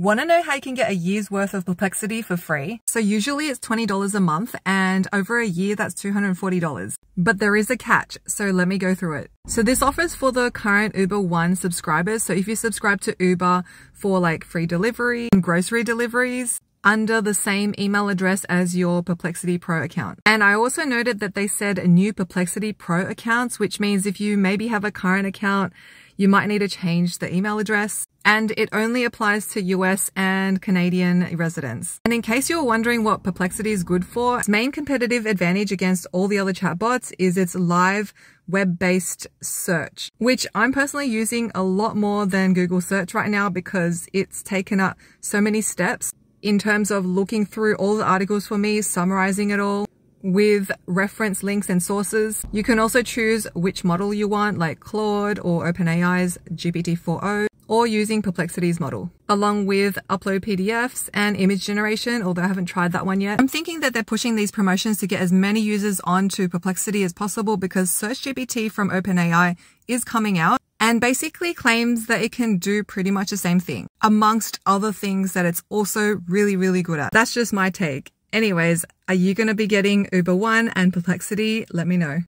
Want to know how you can get a year's worth of Perplexity for free? So usually it's $20 a month and over a year that's $240. But there is a catch, so let me go through it. So this offers for the current Uber One subscribers. So if you subscribe to Uber for like free delivery and grocery deliveries, under the same email address as your Perplexity Pro account. And I also noted that they said new Perplexity Pro accounts, which means if you maybe have a current account, you might need to change the email address and it only applies to US and Canadian residents. And in case you're wondering what Perplexity is good for, its main competitive advantage against all the other chatbots is its live web-based search, which I'm personally using a lot more than Google search right now because it's taken up so many steps in terms of looking through all the articles for me, summarizing it all, with reference links and sources. You can also choose which model you want, like Claude or OpenAI's GPT-4o, or using Perplexity's model, along with upload PDFs and image generation, although I haven't tried that one yet. I'm thinking that they're pushing these promotions to get as many users onto Perplexity as possible because SearchGPT from OpenAI is coming out and basically claims that it can do pretty much the same thing, amongst other things that it's also really, really good at. That's just my take. Anyways, are you going to be getting Uber One and Perplexity? Let me know.